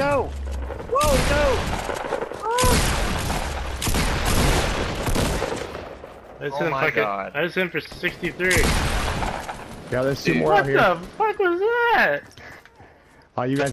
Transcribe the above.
no! Whoa, I just Oh my fucking, God. I just hit for 63. Yeah, there's two Dude, more out here. What the fuck was that? Oh, you guys